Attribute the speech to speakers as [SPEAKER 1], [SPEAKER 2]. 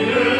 [SPEAKER 1] Yeah.